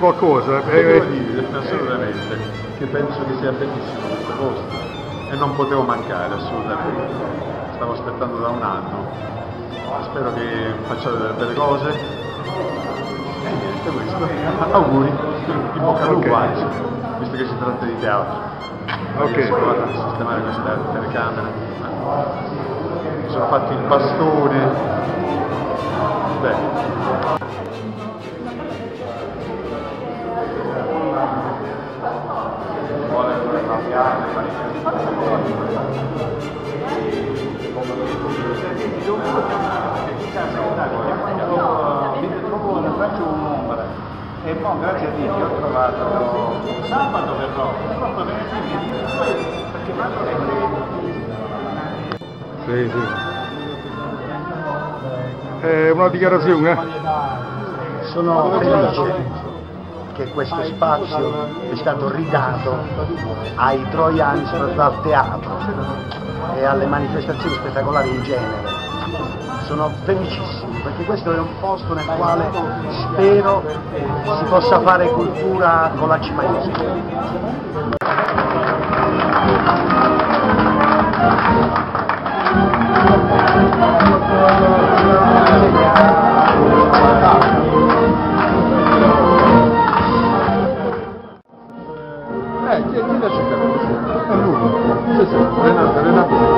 qualcosa... Devo eh, dire assolutamente che penso che sia bellissimo questo posto e non potevo mancare assolutamente. Stavo aspettando da un anno. Spero che facciate delle belle cose. E niente questo. Auguri, in bocca al lupo visto che si tratta di teatro. Ok. Riesco a sistemare queste telecamere. Mi sono fatto il bastone. E poi grazie a Dio che ho trovato sabato verrò, proprio venerdì, perché vado Sì, sì. È una dichiarazione, eh? Sono felice che questo spazio è stato ridato ai Troiani, soprattutto al teatro e alle manifestazioni spettacolari in genere. Sono felicissimo perché questo è un posto nel quale spero si possa fare cultura con la C eh, chi, chi la città? È lui. Sì, sì, Renato, Renato.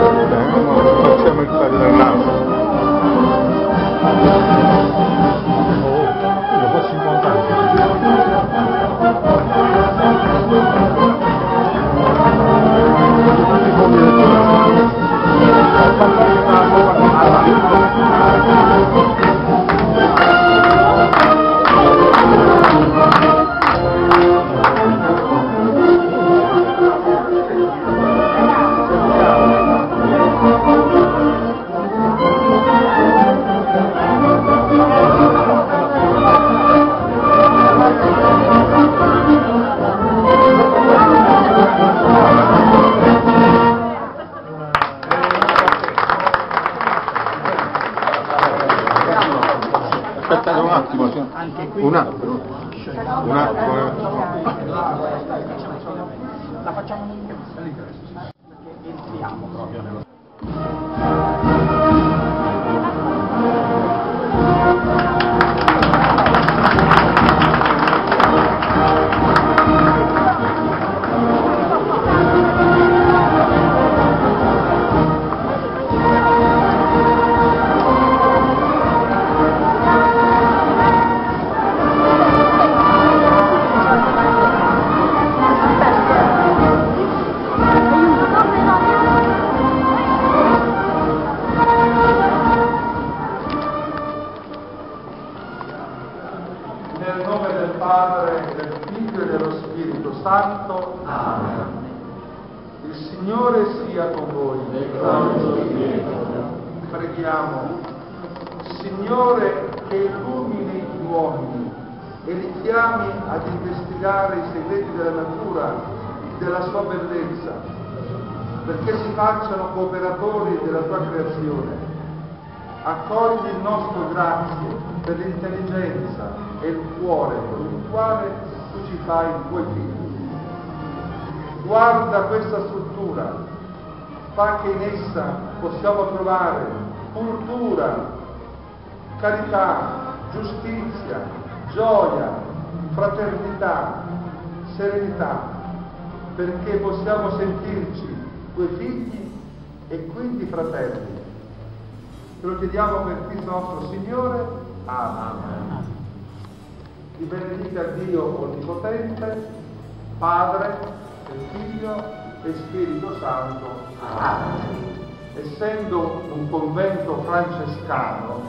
Accogli il nostro grazie per l'intelligenza e il cuore con il quale tu ci fai tuoi figli. Guarda questa struttura, fa che in essa possiamo trovare cultura, carità, giustizia, gioia, fraternità, serenità, perché possiamo sentirci tuoi figli e quindi fratelli. Te lo chiediamo per Cristo nostro Signore. Amen. Ti benedica Dio Onnipotente, Padre, e Figlio e Spirito Santo. Amen. Essendo un convento francescano,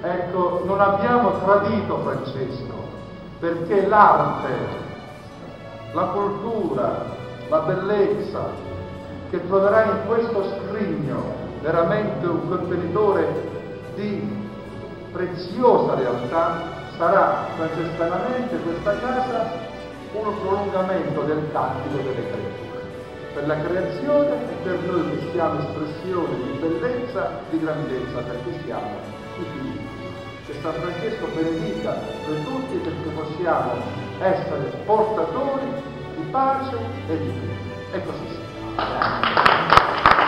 ecco, non abbiamo tradito Francesco, perché l'arte, la cultura, la bellezza che troverai in questo scrigno veramente un contenitore di preziosa realtà sarà francescanamente questa casa un prolungamento del tattico delle creature. Per la creazione e per noi che siamo espressione di bellezza, di grandezza, perché siamo i figli. Che San Francesco benedica noi tutti perché possiamo essere portatori di pace e di fede. E così sia.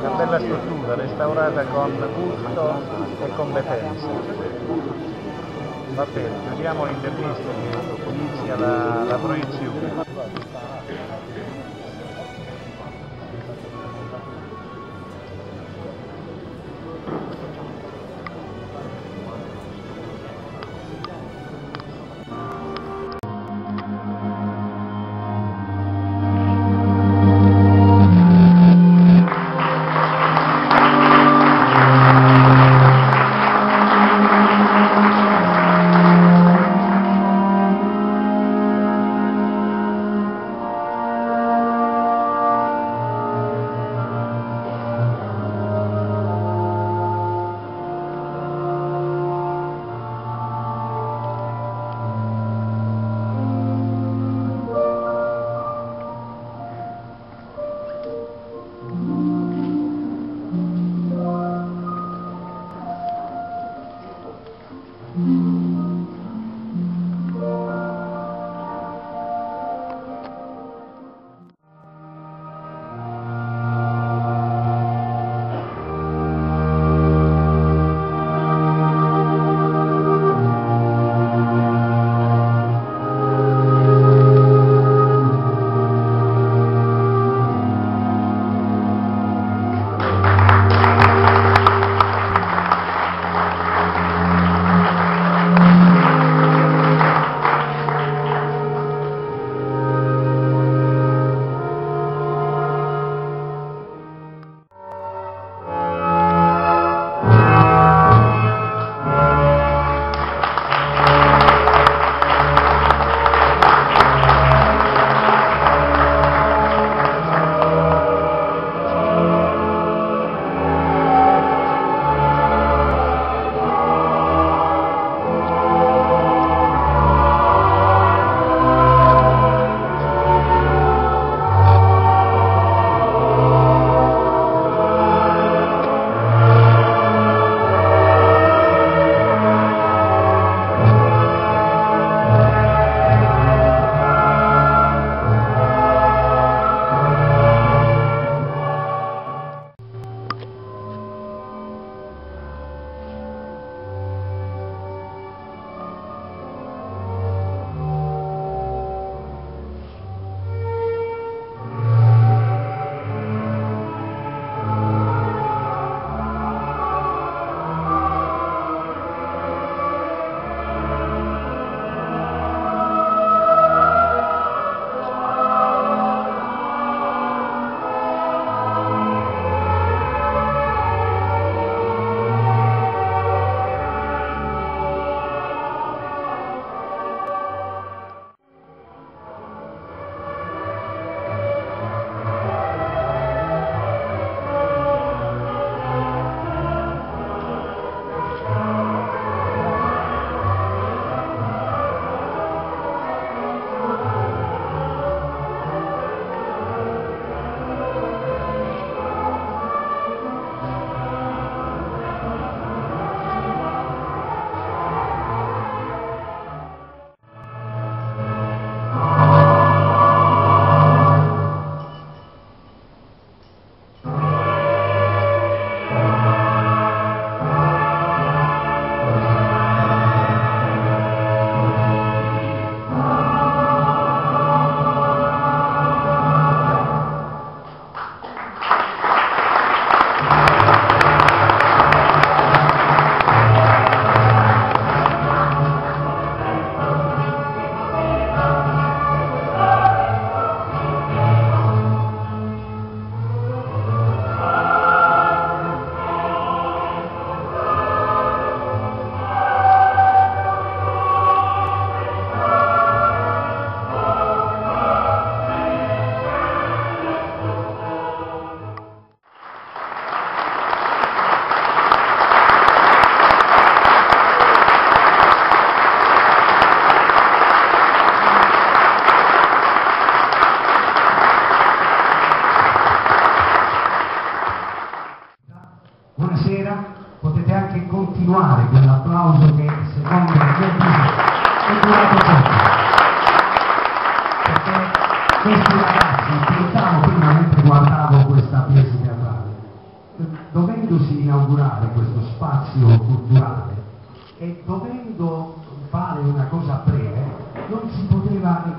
Una bella struttura, restaurata con gusto e competenza. Va bene, chiudiamo l'intervista che inizia la, la proiezione.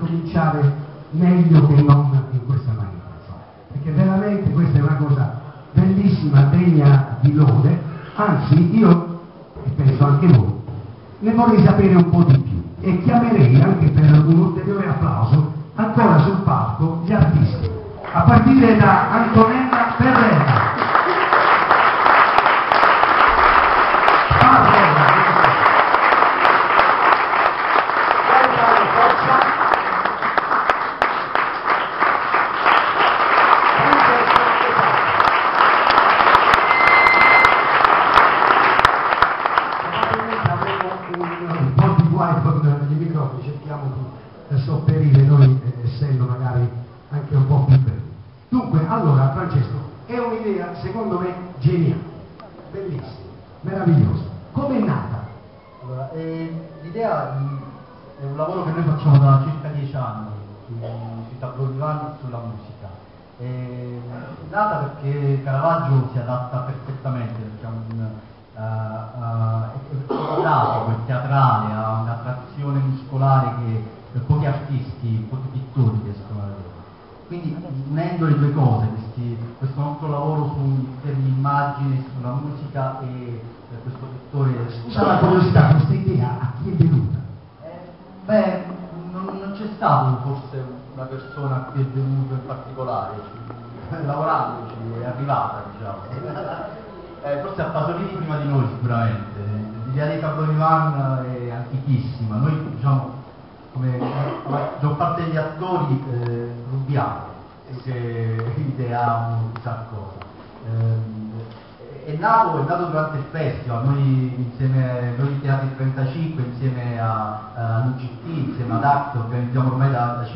Poteva incominciare meglio che non in questa maniera. Perché veramente questa è una cosa bellissima, degna di lode, anzi io, e penso anche voi, ne vorrei sapere un po' di più e chiamerei anche per un ulteriore applauso ancora sul palco gli artisti, a partire da Antonella. Ferrera,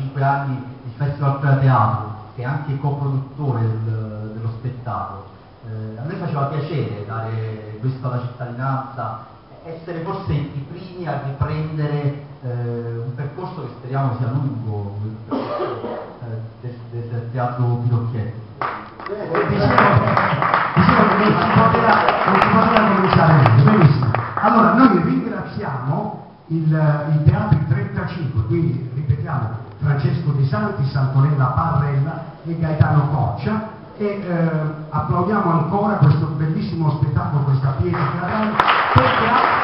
5 anni il Festival Pre Teatro, che è anche coproduttore del- dello spettacolo. Eh, a noi faceva piacere dare questo alla cittadinanza, essere forse i primi a riprendere eh, un percorso che speriamo sia lungo, percorso, eh, del, del- del teatro Pinocchietto. Eh. Allora, noi ringraziamo il, il Teatri 35, quindi Francesco De Santis, Antonella Parrella e Gaetano Coccia e eh, applaudiamo ancora questo bellissimo spettacolo, questa pietra teatrale perché ha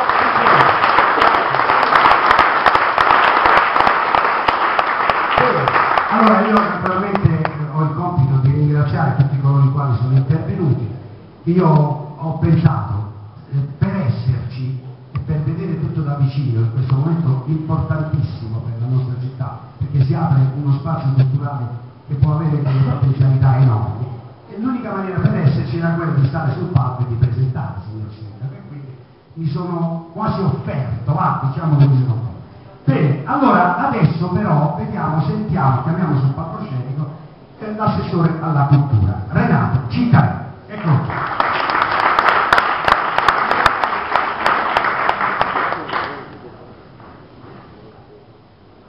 Allora io naturalmente eh, ho il compito di ringraziare tutti coloro i quali sono intervenuti. Io ho pensato, eh, per esserci e per vedere tutto da vicino in questo momento importantissimo per la nostra città, perché si apre uno spazio culturale che può avere delle potenzialità enormi, e l'unica maniera per esserci era quella di stare sul palco e di presentare, signor Sindaco, e quindi mi sono quasi offerto, va, diciamo offerto. Bene, allora adesso però vediamo, sentiamo, chiamiamo sul palcoscenico eh, l'assessore alla cultura, Renato Città. Eccolo qui.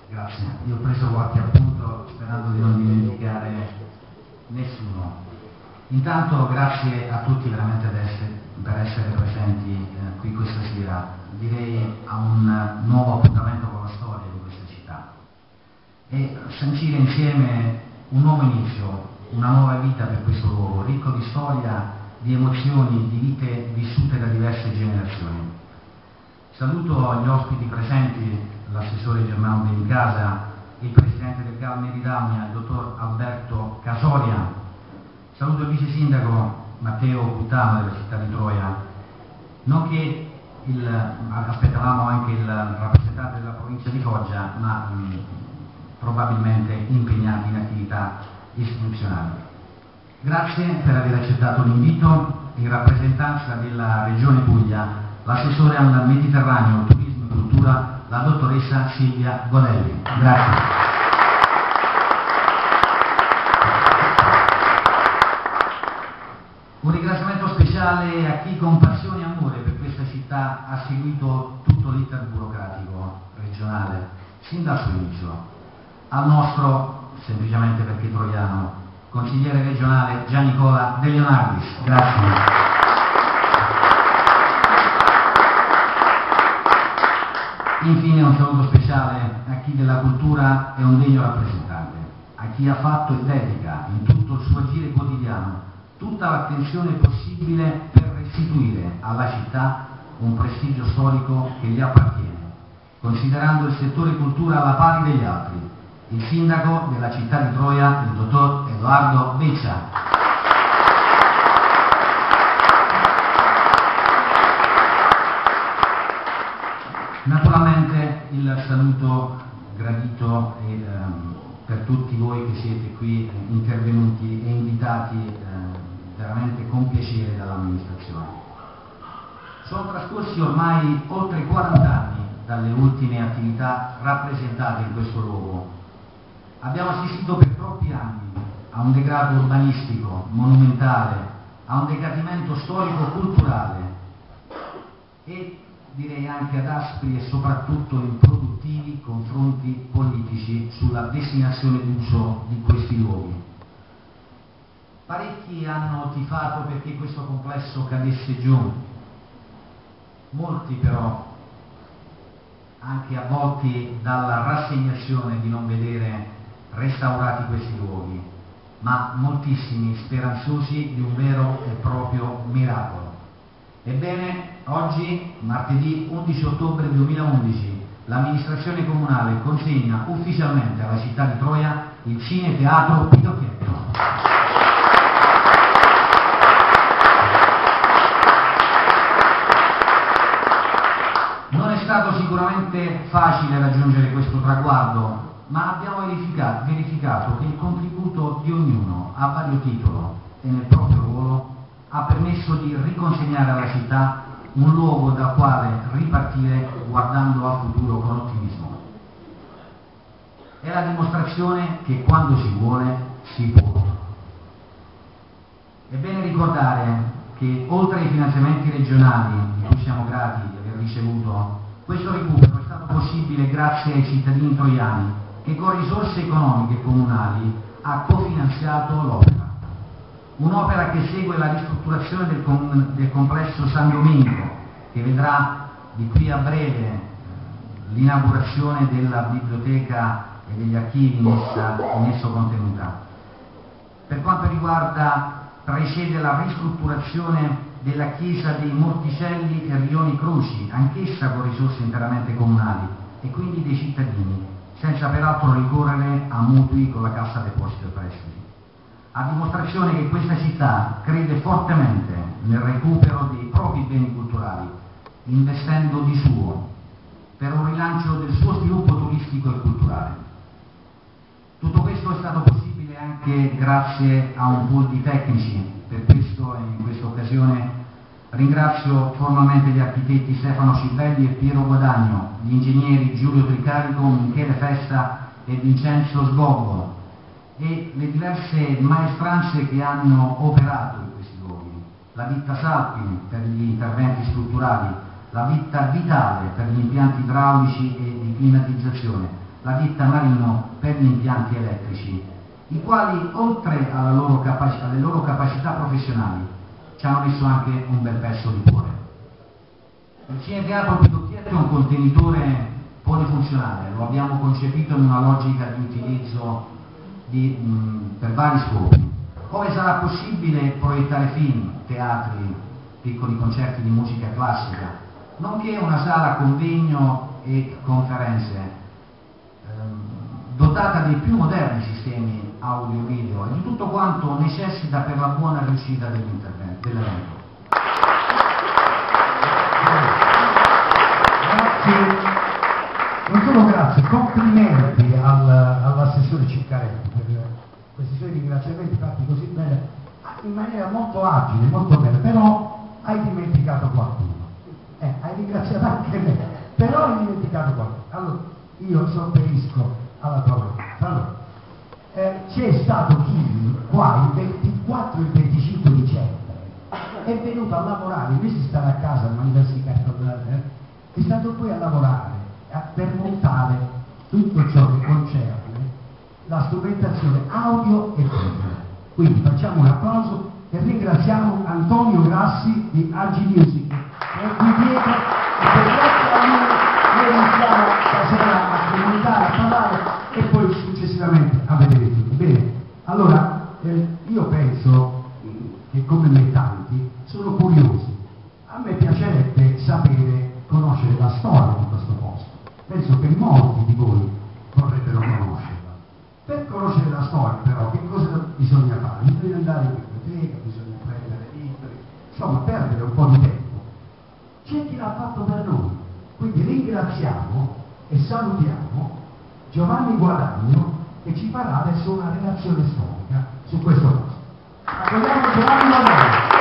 Grazie, io ho preso qualche appunto sperando di non dimenticare nessuno. Intanto grazie a tutti veramente per essere presenti eh, qui questa sera, direi a un nuovo appuntamento con la storia di questa città e sancire insieme un nuovo inizio, una nuova vita per questo luogo, ricco di storia, di emozioni, di vite vissute da diverse generazioni. Saluto gli ospiti presenti, l'assessore Germano Benicasa, il presidente del GAL Meridania, il dottor Alberto Casoria, saluto il vice sindaco Matteo Puttano della città di Troia, nonché il, aspettavamo anche il rappresentante della provincia di Foggia, ma mh, probabilmente impegnato in attività istituzionali. Grazie per aver accettato l'invito in rappresentanza della Regione Puglia, l'assessore al Mediterraneo, Turismo e Cultura, la dottoressa Silvia Godelli. Grazie. Un ringraziamento speciale a chi con passione e amore per questa città ha seguito tutto l'iter burocratico regionale, sin dal suo inizio, al nostro, semplicemente perché troiano, consigliere regionale Gian Nicola De Leonardis. Grazie. Infine un saluto speciale a chi della cultura è un degno rappresentante, a chi ha fatto e dedica in tutto il suo agire quotidiano tutta l'attenzione possibile per restituire alla città un prestigio storico che gli appartiene, considerando il settore cultura alla pari degli altri, il sindaco della città di Troia, il dottor Edoardo Beccia. Naturalmente il saluto gradito e, ehm, per tutti voi che siete qui eh, intervenuti e invitati eh, veramente con piacere dall'amministrazione. Sono trascorsi ormai oltre 40 anni dalle ultime attività rappresentate in questo luogo. Abbiamo assistito per troppi anni a un degrado urbanistico, monumentale, a un decadimento storico-culturale e direi anche ad aspri e soprattutto improduttivi confronti politici sulla destinazione d'uso di questi luoghi. Parecchi hanno tifato perché questo complesso cadesse giù, molti però, anche avvolti dalla rassegnazione di non vedere restaurati questi luoghi, ma moltissimi speranzosi di un vero e proprio miracolo. Ebbene, oggi, martedì 11 ottobre 2011, l'amministrazione comunale consegna ufficialmente alla città di Troia il Cine Teatro Pidocchietto. Non è stato sicuramente facile raggiungere questo traguardo, ma abbiamo verificato, verificato che il contributo di ognuno a vario titolo e nel proprio ruolo ha permesso di riconsegnare alla città un luogo dal quale ripartire guardando al futuro con ottimismo. È la dimostrazione che quando si vuole si può. È bene ricordare che oltre ai finanziamenti regionali di cui siamo grati di aver ricevuto, questo recupero è stato possibile grazie ai cittadini troiani che con risorse economiche comunali ha cofinanziato l'opera. Un'opera che segue la ristrutturazione del, com- del complesso San Domenico, che vedrà di qui a breve eh, l'inaugurazione della biblioteca e degli archivi in, essa, in esso contenuta. Per quanto riguarda, precede la ristrutturazione della chiesa dei Morticelli e Rioni Croci, anch'essa con risorse interamente comunali e quindi dei cittadini, senza peraltro ricorrere a mutui con la Cassa Deposito e Prestiti a dimostrazione che questa città crede fortemente nel recupero dei propri beni culturali, investendo di suo per un rilancio del suo sviluppo turistico e culturale. Tutto questo è stato possibile anche grazie a un pool di tecnici, per questo questa occasione. Ringrazio formalmente gli architetti Stefano Cibelli e Piero Guadagno, gli ingegneri Giulio Tricarico, Michele Festa e Vincenzo Sgobbo, e le diverse maestranze che hanno operato in questi luoghi, la ditta Salpini per gli interventi strutturali, la ditta Vitale per gli impianti idraulici e di climatizzazione, la ditta Marino per gli impianti elettrici, i quali oltre loro alle loro capacità professionali ci hanno messo anche un bel pezzo di cuore. Il cineteatro Pidocchietto è un contenitore polifunzionale, lo abbiamo concepito in una logica di utilizzo di, mh, per vari scopi. Come sarà possibile proiettare film, teatri, piccoli concerti di musica classica, nonché una sala convegno e conferenze ehm, dotata dei più moderni sistemi audio-video e di tutto quanto necessita per la buona riuscita dell'evento. Grazie, non solo grazie, complimenti al, all'assessore Ciccaretti questi suoi ringraziamenti fatti così bene, in maniera molto agile, molto bella, però hai dimenticato qualcuno. Eh, hai ringraziato anche me, però hai dimenticato qualcuno. Allora, io sopperisco alla tua volontà. Allora, eh, c'è stato chi qua il 24 e il 25 dicembre è venuto a lavorare, invece di stare a casa al manifestare eh, è stato poi a lavorare a- per montare tutto ciò che concerne la strumentazione audio e video. Quindi facciamo un applauso e ringraziamo Antonio Grassi di Agi Music che è qui dietro e per a lui noi iniziamo stasera a comunicare, a parlare e poi successivamente a vedere tutti. Bene, allora eh, io penso che come me tanti sono curiosi. A me piacerebbe sapere, conoscere la storia di questo posto. Penso che molti di voi vorrebbero conoscerla. Per conoscere la storia però che cosa bisogna fare? Bisogna andare in biblioteca, bisogna prendere libri, insomma perdere un po' di tempo. C'è chi l'ha fatto per noi. Quindi ringraziamo e salutiamo Giovanni Guadagno che ci farà adesso una relazione storica su questo posto. Accogliamo Giovanni Guadagno.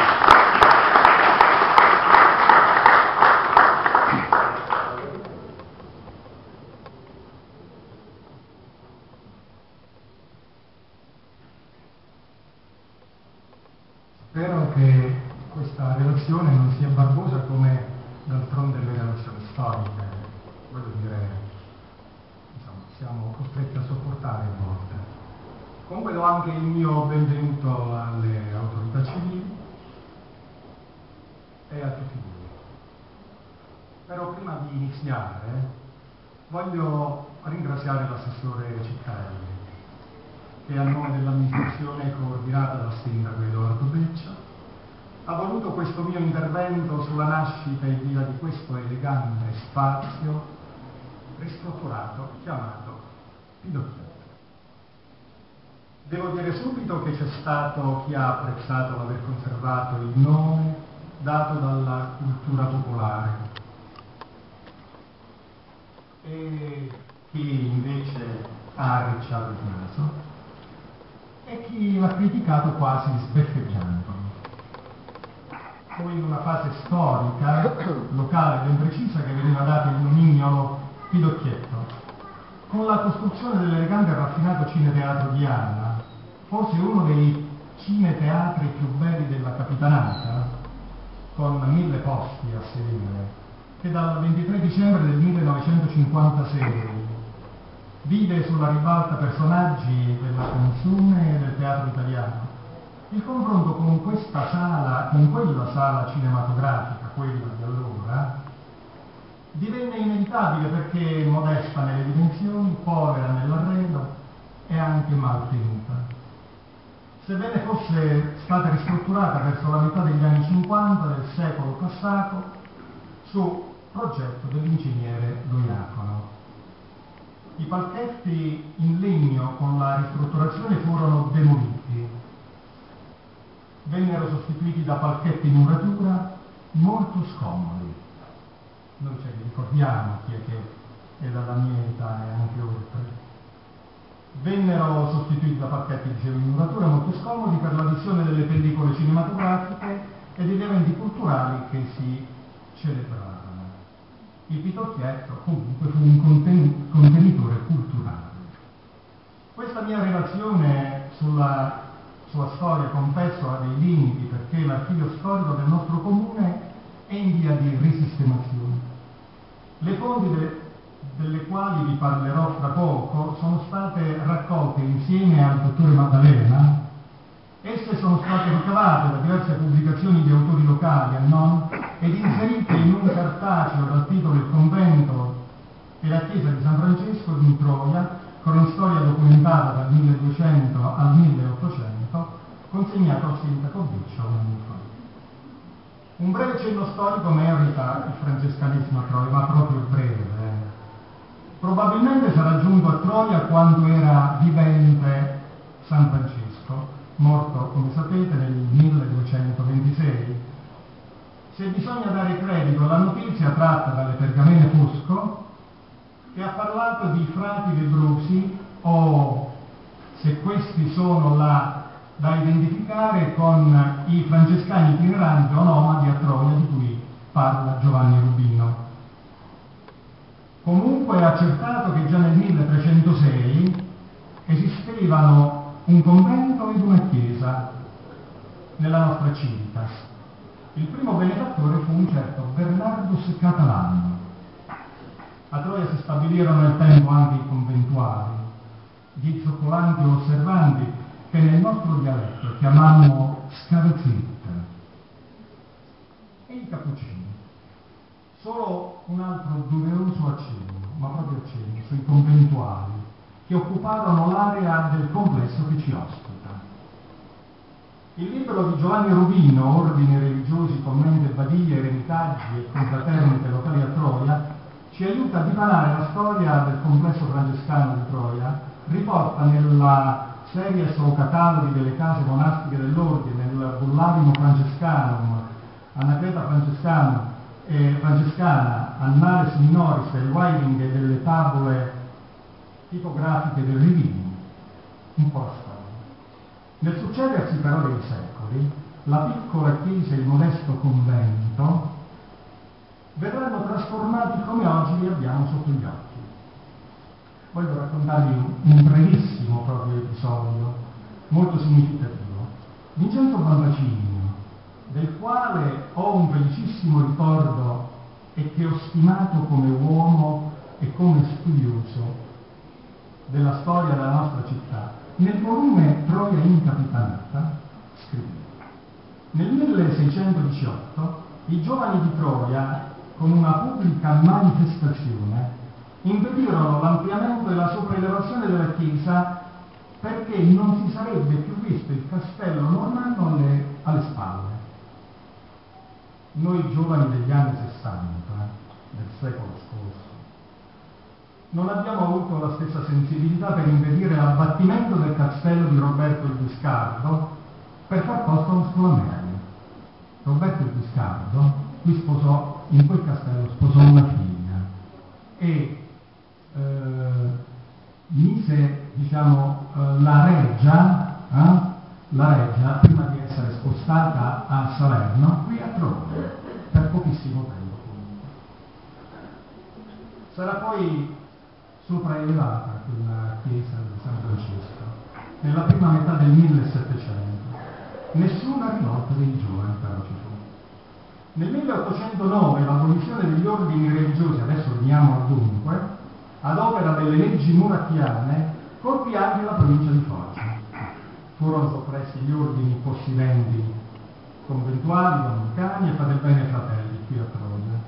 Spero che questa relazione non sia barbosa come d'altronde le relazioni storiche, voglio dire, insomma, siamo costretti a sopportare a volte. Comunque do anche il mio benvenuto alle autorità civili e a tutti voi. Però prima di iniziare voglio ringraziare l'assessore Cittarelli che a nome dell'amministrazione coordinata dal sindaco Edoardo Beccia ha voluto questo mio intervento sulla nascita e via di questo elegante spazio ristrutturato chiamato Pidocchietto. Devo dire subito che c'è stato chi ha apprezzato l'aver conservato il nome dato dalla cultura popolare e chi invece ha arricciato il naso e chi l'ha criticato quasi sbeffeggiando. Poi in una fase storica, locale ben precisa, che veniva dato il nomignolo Pidocchietto, con la costruzione dell'elegante e raffinato cineteatro di Anna, forse uno dei cineteatri più belli della capitanata, con mille posti a sedere, che dal 23 dicembre del 1956 vide sulla ribalta personaggi della canzone e del teatro italiano. Il confronto con questa sala, con quella sala cinematografica, quella di allora, divenne inevitabile perché modesta nelle dimensioni, povera nell'arredo e anche mal tenuta. Sebbene fosse stata ristrutturata verso la metà degli anni 50 del secolo passato su progetto dell'ingegnere Loiacono. I palchetti in legno con la ristrutturazione furono demoliti, vennero sostituiti da palchetti in muratura molto scomodi. Noi ce li ricordiamo chi è che è dalla mia età e anche oltre. Vennero sostituiti da palchetti dicevo, in muratura molto scomodi per l'addizione delle pellicole cinematografiche e degli eventi culturali che si celebravano. Il Pitocchietto comunque fu un conten- contenitore culturale. Questa mia relazione sulla sua storia confesso ha dei limiti perché l'archivio storico del nostro comune è in via di risistemazione. Le fonti de- delle quali vi parlerò fra poco sono state raccolte insieme al dottore Maddalena. Esse sono state ricavate da diverse pubblicazioni di autori locali e non ed inserite in un cartaceo dal titolo Il convento e la chiesa di San Francesco di Troia con storia documentata dal 1200 al 1800 consegnato al sindaco Biccio un anno fa. Un breve cenno storico merita il francescanesimo a Troia, ma proprio breve. Probabilmente sarà giunto a Troia quando era vivente San Francesco, morto, come sapete, nel 1226. Se bisogna dare credito alla notizia tratta dalle pergamene Fusco, che ha parlato di frati lebrosi o, se questi sono là da identificare, con i francescani itineranti o nomadi a Troia di cui parla Giovanni Rubino. Comunque è accertato che già nel 1306 esistevano un convento ed una chiesa nella nostra civitas. Il primo benefattore fu un certo Bernardus Catalano, A Troia si stabilirono nel tempo anche i conventuali, gli zoccolanti osservanti che nel nostro dialetto chiamammo scavazitta e i cappuccini. Solo un altro doveroso accenno, ma proprio accenno, sui conventuali che occuparono l'area del complesso che ci ospita. Il libro di Giovanni Rubino, Ordini religiosi, commenti e badie, ereditaggi e confraternite locali a Troia, ci aiuta a dipanare la storia del complesso francescano di Troia, riporta nella serie o cataloghi delle case monastiche dell'ordine, nel Bullavimo francescanum, Anacleta francescana, eh, francescana Annares minoris del writing e delle tavole tipografiche del Rimini, un po' storia. Nel succedersi però dei secoli, la piccola chiesa e il modesto convento verranno trasformati come oggi li abbiamo sotto gli occhi. Voglio raccontarvi un brevissimo proprio episodio, molto significativo. Vincenzo Bambacini, del quale ho un felicissimo ricordo e che ho stimato come uomo e come studioso della storia della nostra città, nel volume Troia incapitanata scrive nel 1618 i giovani di Troia, con una pubblica manifestazione, impedirono l'ampliamento e la sopraelevazione della chiesa perché non si sarebbe più visto il castello normanno alle, alle spalle. Noi giovani degli anni 60, del secolo scorso, non abbiamo avuto la stessa sensibilità per impedire l'abbattimento del castello di Roberto il Biscardo per far posto a un scolamento. Roberto il Biscardo qui sposò, in quel castello sposò una figlia e mise diciamo, eh, la reggia, eh, la reggia prima di essere spostata a Salerno qui a Troia per pochissimo tempo. Sarà poi sopraelevata quella chiesa di San Francesco nella prima metà del 1700. Nessuna rivolta dei giovani però ci fu. Nel 1809 l'abolizione degli ordini religiosi, adesso veniamo al dunque, ad opera delle leggi murattiane, colpì anche la provincia di Foggia. Furono soppressi gli ordini possidenti conventuali, domenicani e fate bene fratelli qui a Troia.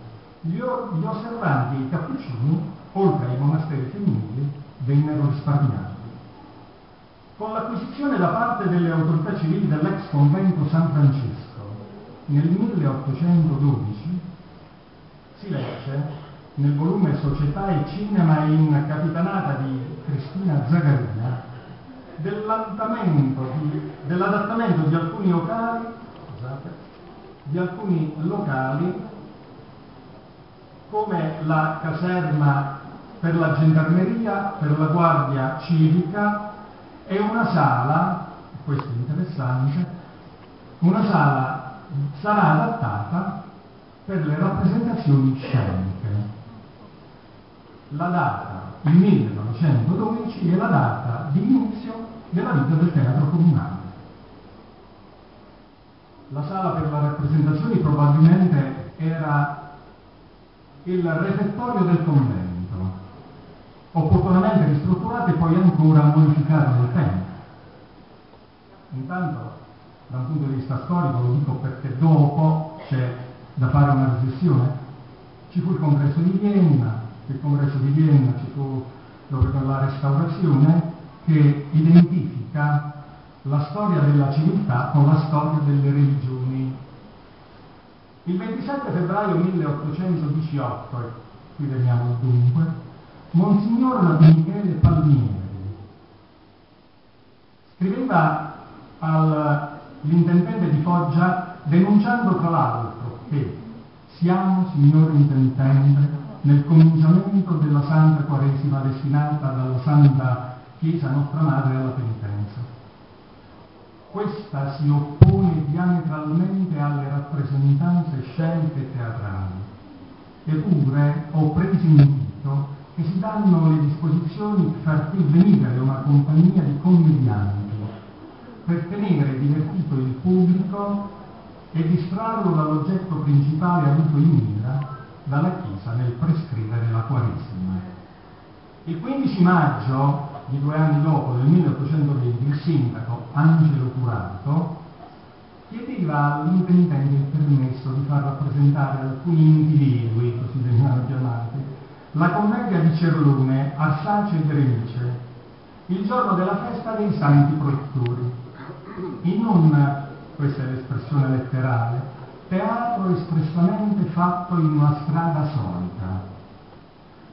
Gli, gli osservanti e i cappuccini, oltre ai monasteri femminili, vennero risparmiati. Con l'acquisizione da parte delle autorità civili dell'ex convento San Francesco nel 1812 si legge nel volume Società e Cinema in capitanata di Cristina Zagaria dell'adattamento di, dell'adattamento di alcuni locali di alcuni locali come la caserma per la gendarmeria, per la guardia civica e una sala, questo è interessante, una sala sarà adattata per le rappresentazioni sceniche. La data, il 1912, è la data di inizio della vita del teatro comunale. La sala per le rappresentazioni probabilmente era il refettorio del convento, opportunamente ristrutturato e poi ancora modificato nel tempo. Intanto da un punto di vista storico, lo dico perché dopo c'è da fare una riflessione. Ci fu il congresso di Vienna, il congresso di Vienna ci fu proprio la restaurazione che identifica la storia della civiltà con la storia delle religioni. Il 27 febbraio 1818, e qui veniamo dunque, Monsignor Michele Palmieri scriveva al l'intendente di Foggia denunciando tra l'altro che siamo, signore intendente, nel cominciamento della Santa Quaresima destinata dalla Santa Chiesa Nostra Madre alla penitenza. Questa si oppone diametralmente alle rappresentanze sceniche teatrali. Eppure ho presentito che si danno le disposizioni per far qui venire una compagnia di commedianti per tenere divertito il pubblico e distrarlo dall'oggetto principale avuto in mira, dalla Chiesa nel prescrivere la Quaresima. Il 15 maggio di due anni dopo, nel 1820, il sindaco Angelo Curato chiedeva all'intendente il permesso di far rappresentare alcuni individui, così venivano chiamati, la commedia di Cerlone, Arsace e Berenice, il giorno della festa dei santi protettori. In un, questa è l'espressione letterale, teatro espressamente fatto in una strada solita.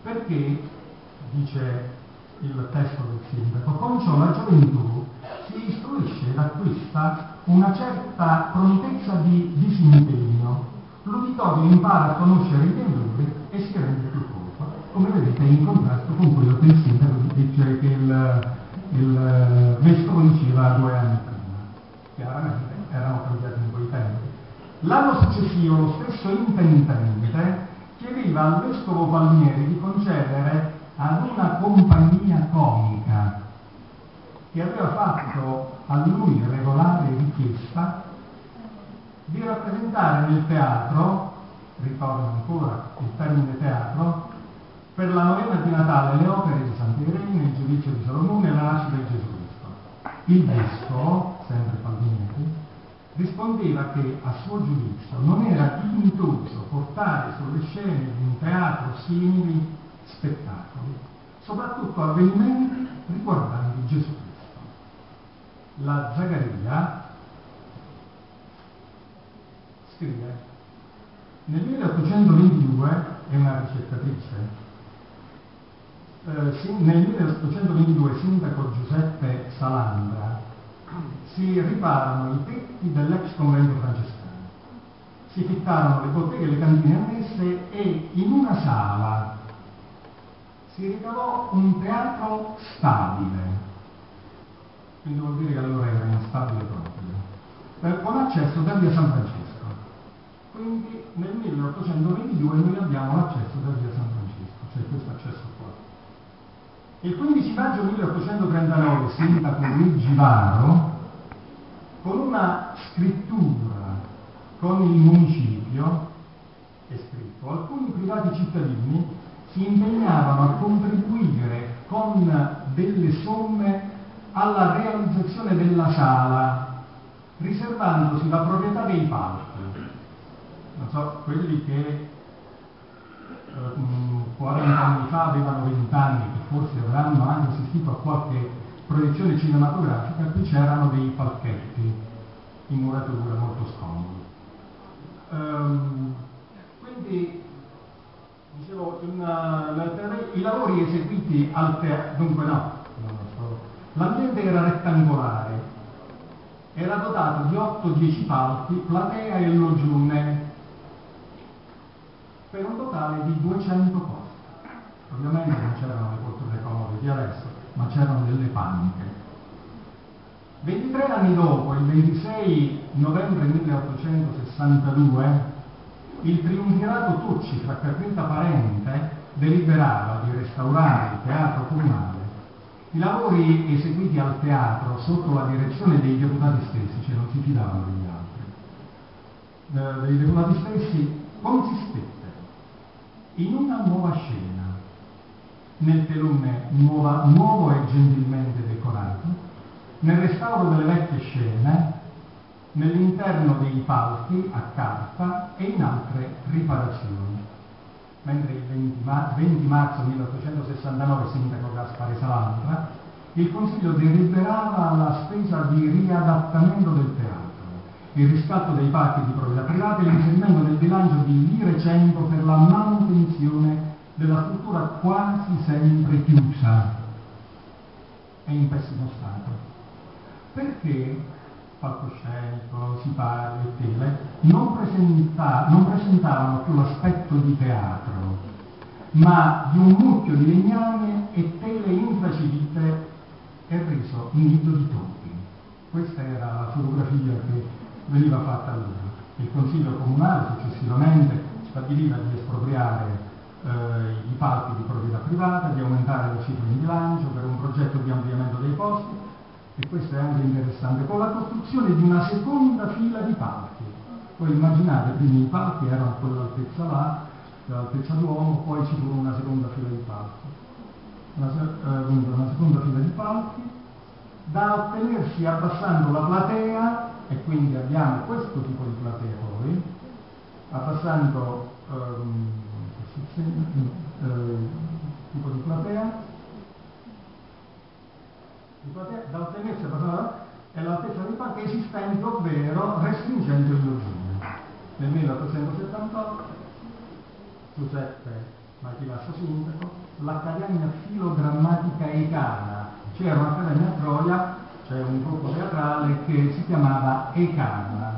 Perché, dice il testo del sindaco, con ciò la gioventù si istruisce ed acquista una certa prontezza di disimpegno. L'uditorio impara a conoscere i vendori e si rende più colpo. Come vedete è in contrasto con quello che il sindaco dice che il, il vescovo diceva due anni prima. Chiaramente erano cambiati. L'anno successivo lo stesso intendente chiedeva al vescovo Palmieri di concedere ad una compagnia comica che aveva fatto a lui regolare richiesta di rappresentare nel teatro, ricordo ancora il termine teatro, per la novena di Natale le opere di Santa Irene, il giudizio di Salomone e la nascita di Gesù Cristo. Il vescovo, sempre rispondeva che a suo giudizio non era dignitoso portare sulle scene di un teatro simili spettacoli, soprattutto avvenimenti riguardanti Gesù Cristo. La Zagaria scrive, nel 1822 è una ricercatrice, eh, nel 1822 sindaco Giuseppe Salandra si riparano i tetti dell'ex convento francescano, si fittarono le botteghe e le cantine annesse e in una sala si ricavò un teatro stabile, quindi vuol dire che allora era instabile proprio, eh, con accesso da via San Francesco. Quindi nel 1822 noi abbiamo l'accesso da via San Francesco, cioè questo accesso. Il 15 maggio 1839 sindaco Luigi Varo, con una scrittura con il municipio, è scritto, alcuni privati cittadini si impegnavano a contribuire con delle somme alla realizzazione della sala, riservandosi la proprietà dei palchi. Non so, quelli che eh, 40 anni fa avevano 20 anni, forse avranno anche assistito a qualche proiezione cinematografica, qui c'erano dei palchetti in muratura molto scomodi. Um, quindi, dicevo, una, la, i lavori eseguiti al teatro, dunque no, l'ambiente era rettangolare, era dotato di 8-10 palchi, platea e loggiune, per un totale di 200 posti. Ovviamente non c'erano le poltrone comode di adesso, ma c'erano delle paniche. 23 anni dopo, il 26 novembre 1862, il triumvirato Tucci, fra Caprita Parente, deliberava di restaurare il teatro comunale. I lavori eseguiti al teatro sotto la direzione dei deputati stessi, cioè non si fidavano degli altri, dei deputati stessi, consistettero in una nuova scena, nel telone nuova, nuovo e gentilmente decorato, nel restauro delle vecchie scene, nell'interno dei palchi a carta e in altre riparazioni. Mentre il 20, mar- 20 marzo 1869 sindaco Gaspare Salandra, il Consiglio deliberava la spesa di riadattamento del teatro, il riscatto dei parchi di proprietà privata e l'inserimento nel bilancio di lire 100 per la manutenzione della struttura quasi sempre chiusa e in pessimo stato. Perché palcoscenico, sipario e tele non, presenta, non presentavano più l'aspetto di teatro, ma di un mucchio di legname e tele infracilite e riso nido di topi. Questa era la fotografia che veniva fatta allora. Il Consiglio Comunale successivamente stabiliva di espropriare i palchi di proprietà privata, di aumentare la cifra in bilancio per un progetto di ampliamento dei posti e questo è anche interessante, con la costruzione di una seconda fila di palchi. Voi immaginate, prima i palchi erano a quell'altezza là, dell'altezza d'uomo, poi ci fu una seconda fila di palchi. Una, se- eh, dunque, una seconda fila di palchi da ottenersi abbassando la platea, e quindi abbiamo questo tipo di platea poi, abbassando ehm, eh, tipo di platea, di platea la è l'altezza dei palchi esistenti, ovvero restringendo il logino. Nel 1878 Giuseppe Machilasso Sindaco, l'Accademia Filogrammatica Ecana, c'era un'accademia a Troia, c'è un gruppo teatrale che si chiamava Ecana,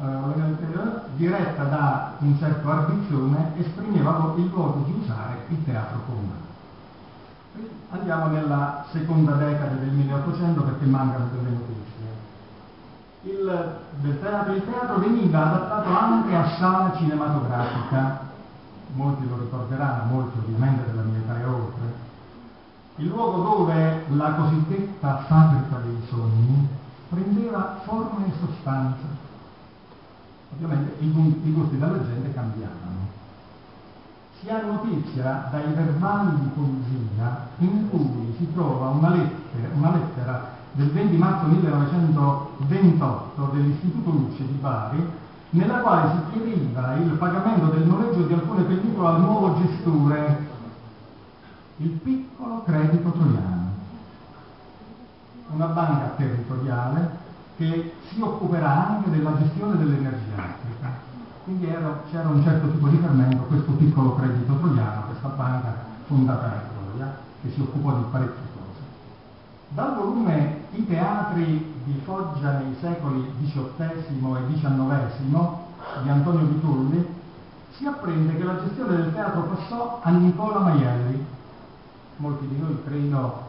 eh, diretta da un certo Arbizione, esprimeva il voto di usare il teatro comunale. Andiamo nella seconda decade del 1800 perché mancano delle notizie. Il, del teatro, il teatro veniva adattato anche a sala cinematografica, molti lo ricorderanno, molti ovviamente della mia età e oltre, il luogo dove la cosiddetta fabbrica dei sogni prendeva forma e sostanza. Ovviamente i, gu- i gusti della gente cambiavano. Si ha notizia dai verbali di polizia in cui si trova una lettera, una lettera del 20 marzo 1928 dell'Istituto Luce di Bari nella quale si chiedeva il pagamento del noleggio di alcune pellicole al nuovo gestore, il piccolo credito troiano, una banca territoriale che si occuperà anche della gestione dell'energia. Quindi era- c'era un certo tipo di fermento, questo piccolo credito troiano, questa banca fondata a Troia, che si occupò di parecchie cose. Dal volume I teatri di Foggia nei secoli XVIII e XIX di Antonio Vitulli si apprende che la gestione del teatro passò a Nicola Maielli. Molti di noi credo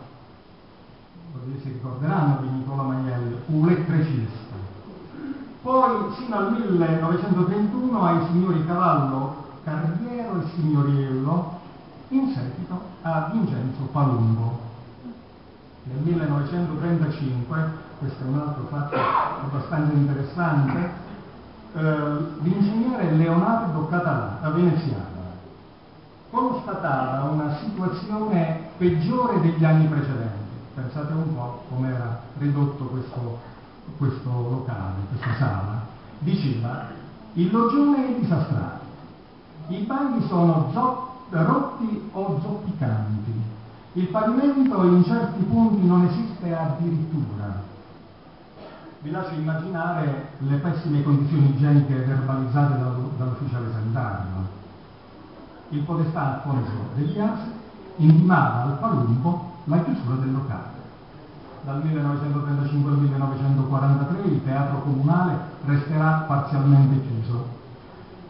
si ricorderanno di Nicola Maielli, un elettricista. Poi sino al 1931 ai signori Cavallo, Carriero e Signoriello, in seguito a Vincenzo Palumbo. Nel 1935, questo è un altro fatto abbastanza interessante, eh, l'ingegnere Leonardo Català, veneziano, constatava una situazione peggiore degli anni precedenti. Pensate un po' come era ridotto questo, questo locale, questa sala. Diceva, il logione è disastrato, i bagni sono rotti o zoppicanti, il pavimento in certi punti non esiste addirittura. Vi lascio immaginare le pessime condizioni igieniche verbalizzate dal- dall'ufficiale sanitario. Il podestà Alfonso Deglias intimava al Palumbo la chiusura del locale. Dal 1935 al 1943 il teatro comunale resterà parzialmente chiuso.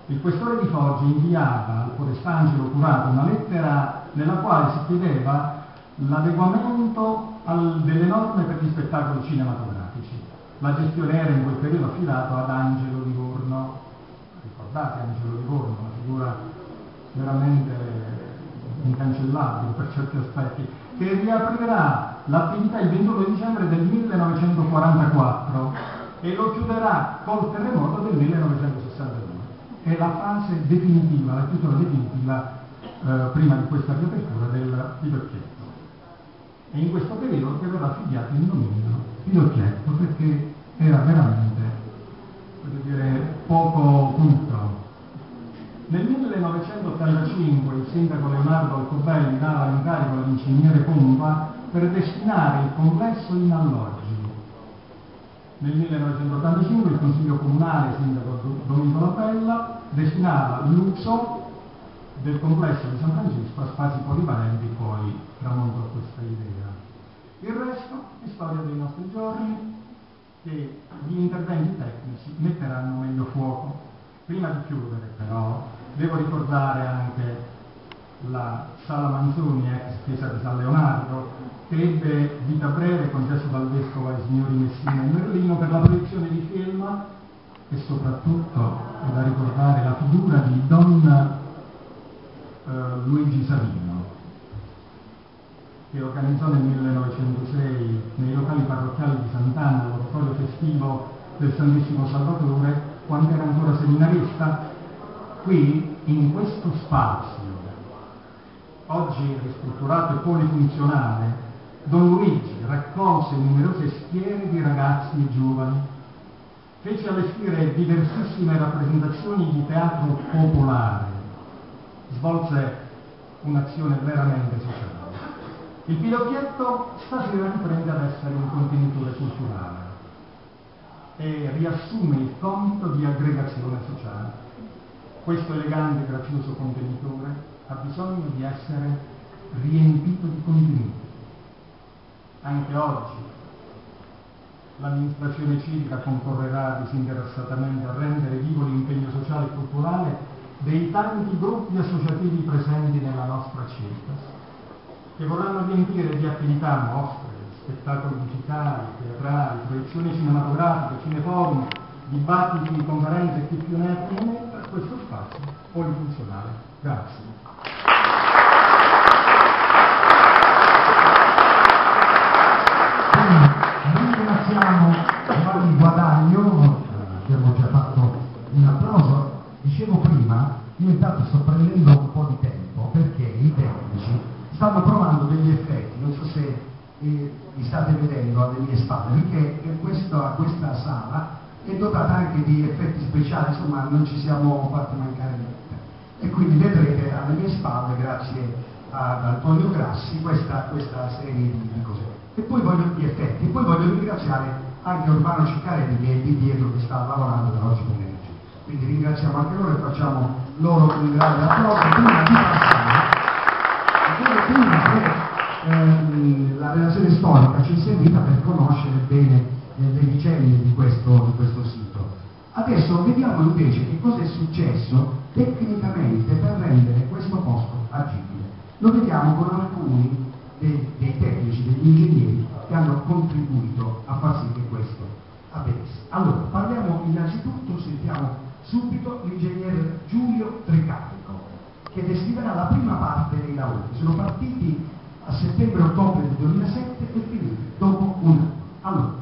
Il questore di Foggia inviava al podestà Angelo Curato una lettera nella quale si chiedeva l'adeguamento delle norme per gli spettacoli cinematografici. La gestione era in quel periodo affidata ad Angelo Livorno. Ricordate Angelo Livorno, una figura veramente incancellabile per certi aspetti, che riaprirà l'attività il 21 dicembre del 1944 e lo chiuderà col terremoto del 1962. È la fase definitiva, la chiusura definitiva eh, prima di questa riapertura del Pidocchietto. E in questo periodo che verrà affibbiato il nomino Pidocchietto perché era veramente, dire, poco culto. Nel 1985 il sindaco Leonardo Alcobelli dava l'incarico all'ingegnere Pompa per destinare il complesso in alloggi. Nel 1985 il Consiglio Comunale, sindaco Do- Domenico Lapella, destinava l'uso del complesso di San Francesco a spazi polivalenti, poi tramontò questa idea. Il resto è storia dei nostri giorni che gli interventi tecnici metteranno meglio fuoco. Prima di chiudere però devo ricordare anche la Sala Manzoni, ex chiesa di San Leonardo, che ebbe vita breve concesso dal vescovo ai signori Messina e Merlino per la proiezione di film e soprattutto è da ricordare la figura di Don eh, Luigi Savino, che organizzò nel 1906 nei locali parrocchiali di Sant'Anna l'oratorio festivo del Santissimo Salvatore quando era ancora seminarista Qui, in questo spazio, oggi ristrutturato e polifunzionale, Don Luigi raccolse numerose schiere di ragazzi e giovani, fece allestire diversissime rappresentazioni di teatro popolare, svolse un'azione veramente sociale. Il Pinocchietto stasera riprende ad essere un contenitore culturale e riassume il compito di aggregazione sociale. Questo elegante e grazioso contenitore ha bisogno di essere riempito di contenuti. Anche oggi l'amministrazione civica concorrerà disinteressatamente a rendere vivo l'impegno sociale e culturale dei tanti gruppi associativi presenti nella nostra città, che vorranno riempire di attività mostre, spettacoli digitali, teatrali, proiezioni cinematografiche, cineforum, dibattiti, conferenze, chi più ne ha più ne ha, questo spazio polifunzionale. Grazie. ringraziamo Giovanni Guadagno, eh, abbiamo già fatto un applauso. Dicevo prima, io intanto sto prendendo un po' di tempo perché i tecnici stanno provando degli effetti, non so se eh, li state vedendo alle mie spalle, perché questa, questa sala è dotata anche di effetti speciali, insomma non ci siamo fatti mancare niente. E quindi vedrete alle mie spalle, grazie ad Antonio Grassi, questa, questa serie di, cose. E poi voglio gli effetti, poi voglio ringraziare anche Urbano Ciccarelli che è lì dietro che sta lavorando da oggi pomeriggio. Quindi ringraziamo anche loro e facciamo loro un grande applauso prima di passare. Prima che ehm, la relazione storica ci è servita per conoscere bene le vicende di questo, di questo sito. Adesso vediamo invece che cosa è successo tecnicamente per rendere questo posto agibile. Lo vediamo con alcuni dei, dei tecnici, degli ingegneri che hanno contribuito a far sì che questo avvenisse. Allora, parliamo innanzitutto, sentiamo subito l'ingegnere Giulio Tricarico, che descriverà la prima parte dei lavori. Sono partiti a settembre-ottobre del 2007 e finiti dopo un anno. Allora,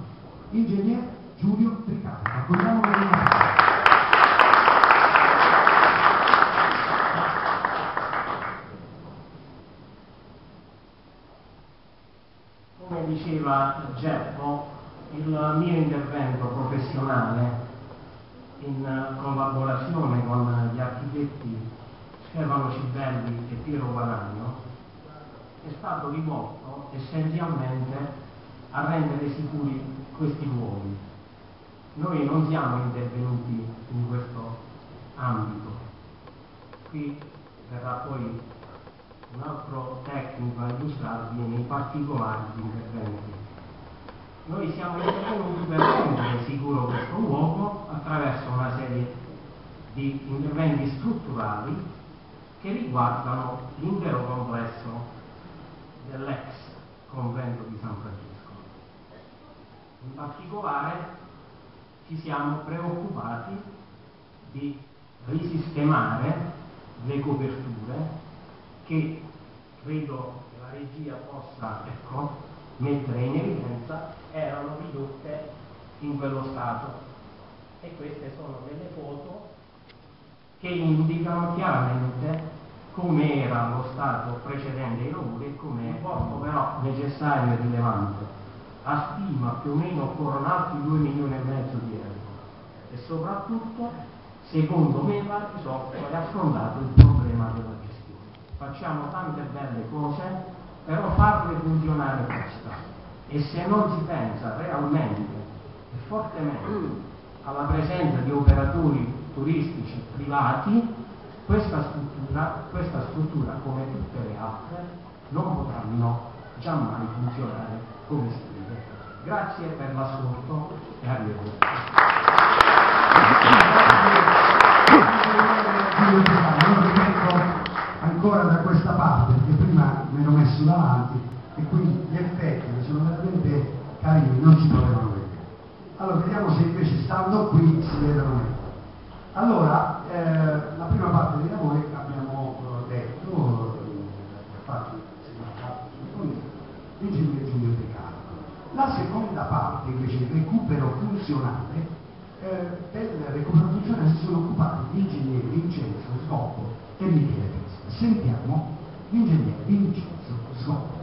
ingegner Giulio le Come diceva Geppo, il mio intervento professionale in collaborazione con gli architetti Stefano Cibelli e Piero Guadagno è stato rivolto essenzialmente a rendere sicuri questi luoghi. Noi non siamo intervenuti in questo ambito. Qui verrà poi un altro tecnico a illustrarvi nei particolari di interventi. Noi siamo intervenuti per rendere sicuro questo luogo attraverso una serie di interventi strutturali che riguardano l'intero complesso dell'ex convento di San Francesco. In particolare ci siamo preoccupati di risistemare le coperture che credo che la regia possa ecco, mettere in evidenza erano ridotte in quello stato. E queste sono delle foto che indicano chiaramente come era lo stato precedente ai lavori e come è posto però necessario e rilevante a stima più o meno occorrono altri 2 milioni e mezzo di euro. E soprattutto secondo me va risolto e affrontato il problema della gestione. Facciamo tante belle cose però farle funzionare costa e se non si pensa realmente e fortemente alla presenza di operatori turistici privati questa struttura, questa struttura come tutte le altre non potranno giammai funzionare come deve. Grazie per l'ascolto e arrivederci. Ancora da questa parte, perché prima mi ero messo davanti e quindi gli effetti che sono veramente carini non si potevano vedere. Allora vediamo se invece stando qui si vedono meglio. Allora, eh, la prima parte dei lavori abbiamo eh, detto, eh, fatto De Carlo. La seconda parte invece del recupero funzionale, eh, del recupero funzionale si sono occupati l'ingegnere Vincenzo Scopo e Michele Pesca. Sentiamo l'ingegnere Vincenzo Scopo.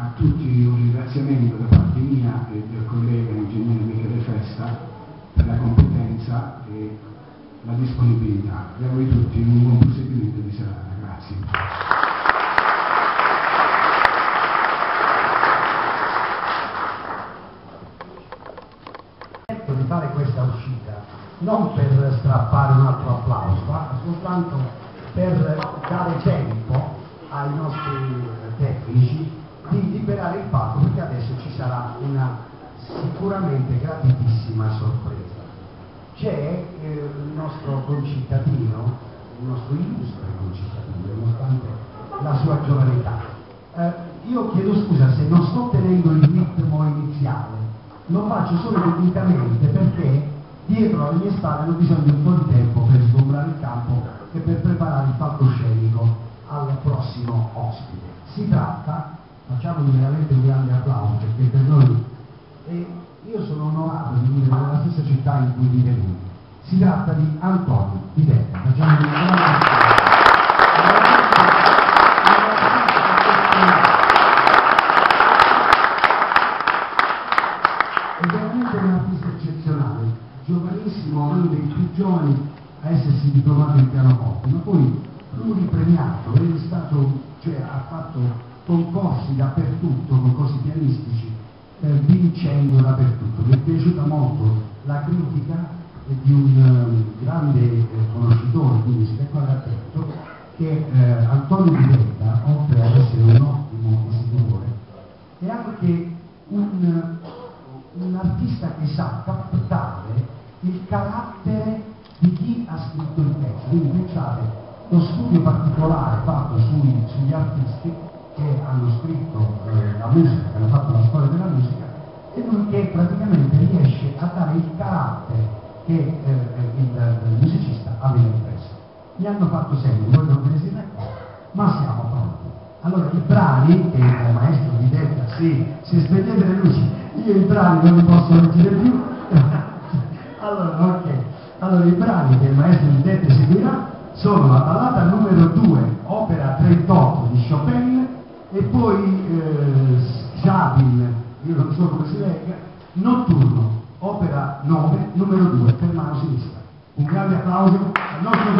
A tutti un ringraziamento da parte mia e del collega ingegnere Michele Festa per la competenza e la disponibilità. E a voi tutti un buon proseguimento di serata. Grazie. Cerco di fare questa uscita non per strappare un altro applauso, ma soltanto per dare tempo ai nostri tecnici di liberare il palco perché adesso ci sarà una sicuramente gratitissima sorpresa. C'è eh, il nostro concittadino, il nostro illustre concittadino, nonostante la sua giovane età. Eh, io chiedo scusa se non sto tenendo il ritmo iniziale, lo faccio solo tecnicamente perché dietro alle mie spalle hanno bisogno di un po' di tempo per sgombrare il campo e per preparare il palcoscenico al prossimo ospite. Si tratta facciamogli veramente un grande applauso perché per noi e io sono onorato di vivere nella stessa città in cui vive lui. Si tratta di Antonio Di Detta. Facciamogli un grande giovani a essersi diplomato in pianoforte, ma poi pluripremiato, è stato, cioè ha fatto concorsi dappertutto, concorsi pianistici, eh, vincendo dappertutto. Mi è piaciuta molto la critica di un eh, grande eh, conoscitore di musica, qua ha detto che eh, Antonio Di Vetta, oltre ad essere un ottimo esecutore, è anche un, un artista che sa captare il carattere di chi ha scritto il testo. Quindi pensate, lo studio particolare fatto sui, sugli artisti che hanno scritto eh, la musica, che hanno fatto la storia della musica, e lui che praticamente riesce a dare il carattere che eh, il, il musicista aveva impresso. Mi hanno fatto segno, voi non ve ne siete accorti, ma siamo pronti. Allora i brani, che il maestro di Delta, sì, se spegnete le luci, io i brani non li posso leggere più. allora, ok. Allora i brani che il maestro di Delta seguirà sono la ballata numero 2, opera 38 di Chopin, e poi eh, Jabin, io non so come si legga, Notturno, opera 9, numero 2, per mano sinistra. Un grande applauso al nostro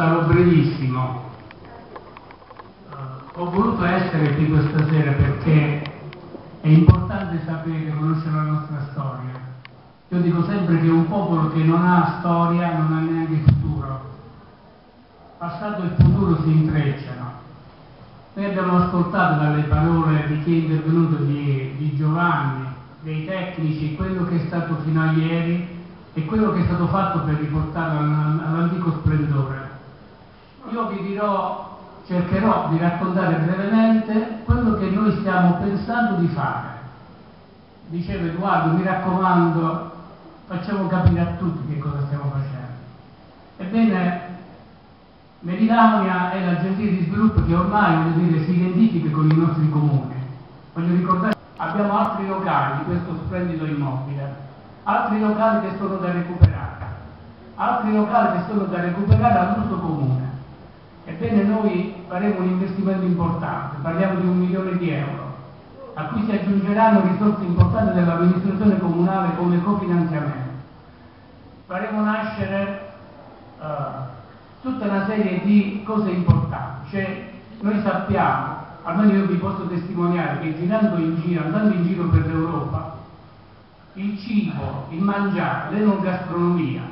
sarò brevissimo. Eh, Ho voluto essere qui questa sera perché è importante sapere, conoscere la nostra storia. Io dico sempre che un popolo che non ha storia non ha neanche futuro passato e futuro si intrecciano. Noi abbiamo ascoltato dalle parole di chi è intervenuto di, di Giovanni, dei tecnici, quello che è stato fino a ieri e quello che è stato fatto per riportarlo all- all'antico splendore. Io vi dirò, cercherò di raccontare brevemente quello che noi stiamo pensando di fare. Diceva Edoardo, mi raccomando, facciamo capire a tutti che cosa stiamo facendo. Ebbene, Meridania è l'agenzia di sviluppo che ormai dire, si identifica con i nostri comuni. Voglio ricordare abbiamo altri locali di questo splendido immobile, altri locali che sono da recuperare, altri locali che sono da recuperare all'uso comune. Ebbene noi faremo un investimento importante, parliamo di un milione di euro, a cui si aggiungeranno risorse importanti dell'amministrazione comunale come cofinanziamento. Faremo nascere eh, tutta una serie di cose importanti, cioè noi sappiamo, almeno io vi posso testimoniare che girando in giro, andando in giro per l'Europa, il cibo, il mangiare, l'enogastronomia,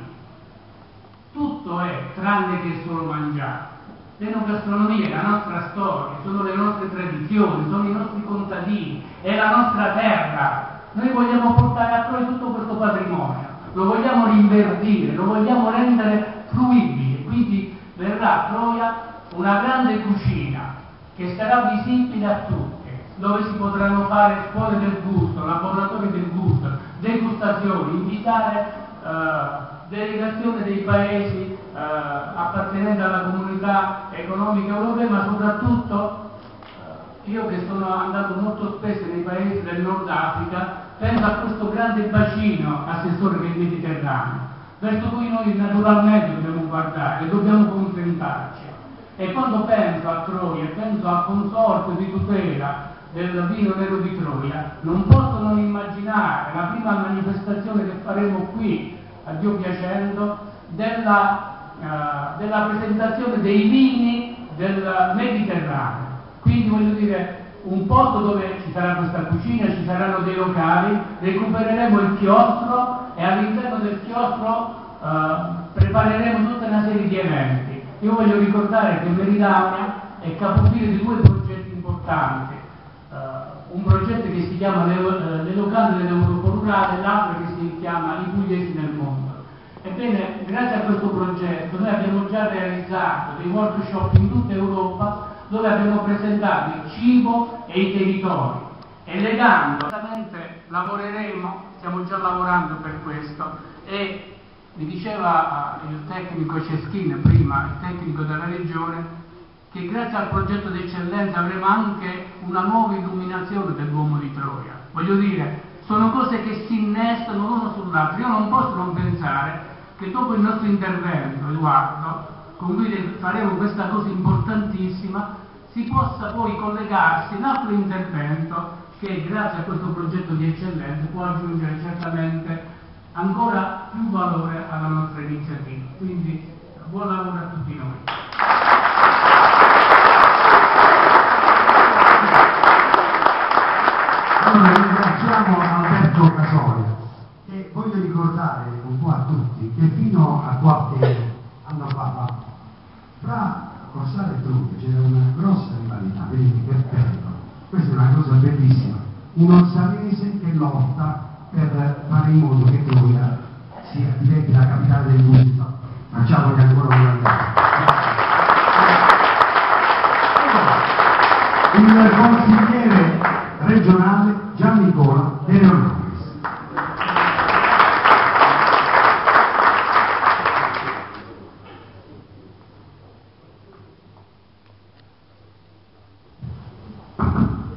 tutto è tranne che solo mangiare. L'enogastronomia è la nostra storia, sono le nostre tradizioni, sono i nostri contadini, è la nostra terra. Noi vogliamo portare a noi tutto questo patrimonio, lo vogliamo rinverdire, lo vogliamo rendere fruibile. Quindi verrà a Troia una grande cucina che sarà visibile a tutti, dove si potranno fare scuole del gusto, laboratori del gusto, degustazioni, invitare eh, delegazioni dei paesi eh, appartenenti alla comunità economica europea, ma soprattutto eh, io che sono andato molto spesso nei paesi del Nord Africa, penso a questo grande bacino assessore il Mediterraneo, verso cui noi naturalmente dobbiamo guardare dobbiamo confrontarci. E quando penso a Troia, penso al consorzio di tutela del vino nero di Troia, non posso non immaginare la prima manifestazione che faremo qui, a Dio piacendo, della, eh, della presentazione dei vini del Mediterraneo. Quindi voglio dire, un posto dove ci sarà questa cucina, ci saranno dei locali, recupereremo il chiostro e all'interno del chiostro eh, prepareremo tutta una serie di eventi. Io voglio ricordare che Meridania è capofilo di due progetti importanti, eh, un progetto che si chiama Le, eh, Le locali dell'Europa rurale e l'altro che si chiama I pugliesi. Ebbene, grazie a questo progetto noi abbiamo già realizzato dei workshop in tutta Europa dove abbiamo presentato il cibo e i territori. E legando, lavoreremo, stiamo già lavorando per questo. E mi diceva eh, il tecnico Ceschin prima, il tecnico della regione, che grazie al progetto di eccellenza avremo anche una nuova illuminazione del Duomo di Troia. Voglio dire, sono cose che si innestano l'uno sull'altro. Io non posso non pensare che dopo il nostro intervento, Edoardo, con cui faremo questa cosa importantissima, si possa poi collegarsi un altro intervento che grazie a questo progetto di eccellenza può aggiungere certamente ancora più valore alla nostra iniziativa. Quindi buon lavoro a tutti noi. Allora ringraziamo Alberto Casoria e voglio ricordare un po' a tutti che fino a qualche anno fa, fra Corsale e Truglia c'era una grossa rivalità, vedete che bello, questa è una cosa bellissima, un ozzanese che lotta per fare in modo che Troia sia, diventi la capitale del mondo. Facciamogli ancora un applauso. Il consigliere regionale Gian Nicola De Leonardis.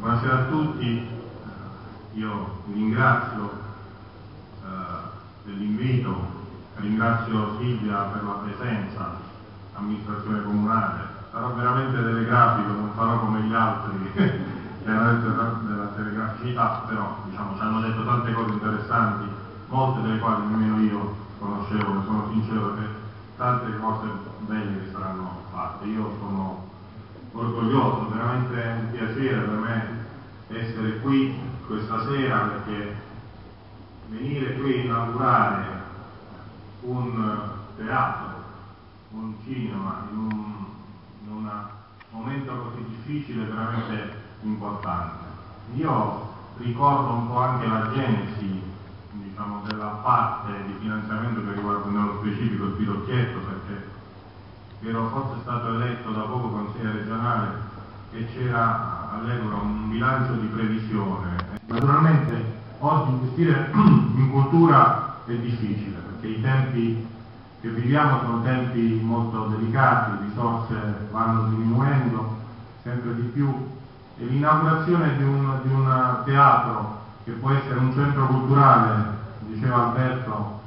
Buonasera a tutti, io vi ringrazio eh, dell'invito, ringrazio Silvia per la presenza, amministrazione comunale, sarò veramente telegrafico, non farò detto della- della telegraficità, però diciamo, ci hanno detto tante cose interessanti, molte delle quali nemmeno io conoscevo, sono sincero che tante cose belle che saranno fatte. Io sono orgoglioso, veramente è un piacere per me essere qui questa sera perché venire qui a inaugurare un teatro, un cinema in un momento così difficile veramente importante. Io ricordo un po' anche la genesi diciamo, della parte di finanziamento che riguarda nello specifico il Pidocchietto perché ero forse stato eletto da poco consigliere regionale e c'era all'epoca un bilancio di previsione. Naturalmente oggi investire in cultura è difficile perché i tempi che viviamo sono tempi molto delicati, risorse vanno diminuendo sempre di più. E l'inaugurazione di un, di un teatro che può essere un centro culturale, diceva Alberto,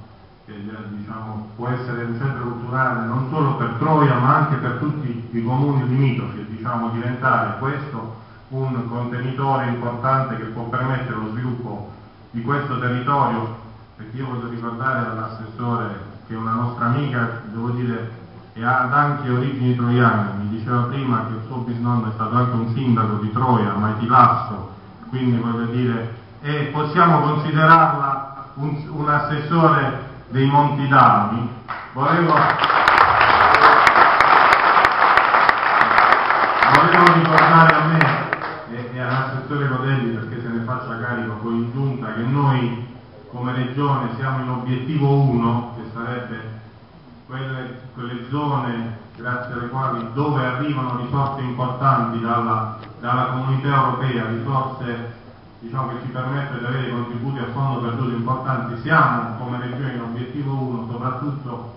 che diciamo, può essere un centro culturale non solo per Troia ma anche per tutti i comuni limitrofi e diciamo, diventare questo un contenitore importante che può permettere lo sviluppo di questo territorio. Perché io voglio ricordare all'assessore che è una nostra amica, devo dire, e ha anche origini troiane, mi diceva prima che il suo bisnonno è stato anche un sindaco di Troia, Maiti Lasso, quindi voglio dire, e possiamo considerarla un, un assessore dei Monti d'Albi. Volevo, volevo ricordare a me e, e all'assessore Codelli perché se ne faccia carico poi in giunta che noi come regione siamo in obiettivo 1 che sarebbe quelle, quelle zone grazie alle quali dove arrivano risorse importanti dalla, dalla comunità europea, risorse diciamo, che ci permettono di avere contributi a fondo perduto importanti, siamo come regione in obiettivo 1 soprattutto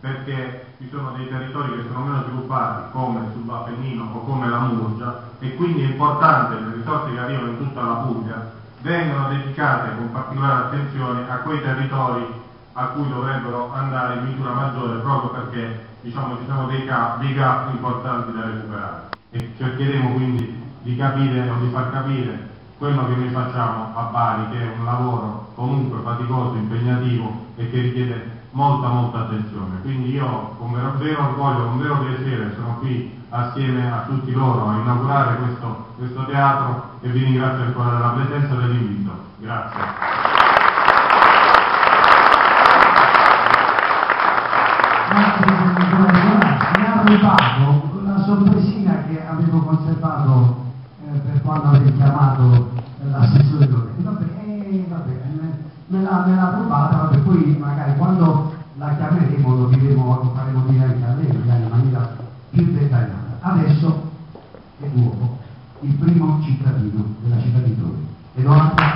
perché ci sono dei territori che sono meno sviluppati come il Subappennino o come la Murgia e quindi è importante che le risorse che arrivano in tutta la Puglia vengano dedicate con particolare attenzione a quei territori a cui dovrebbero andare in misura maggiore proprio perché diciamo, ci sono dei gap, dei gap importanti da recuperare. E cercheremo quindi di capire o di far capire quello che noi facciamo a Bari che è un lavoro comunque faticoso, impegnativo e che richiede molta molta attenzione. Quindi io con vero, vero orgoglio, con vero piacere sono qui assieme a tutti loro a inaugurare questo, questo teatro e vi ringrazio ancora della presenza e dell'invito. Grazie mi ha rubato una sorpresina che avevo conservato per quando avevo chiamato l'assessore Loretti. Vabbè, eh, me, l'ha, rubata, vabbè, poi magari quando la chiameremo lo, faremo dire anche a lei in maniera più dettagliata. Adesso è nuovo, il primo cittadino della città di Torino.